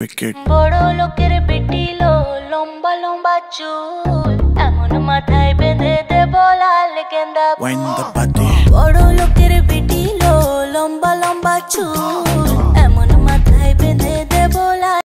Poro lo que repetilo, lomba lomba chul. Amo no mata y vende de bola, le queda. Poro lo que repetilo, lomba lomba chul.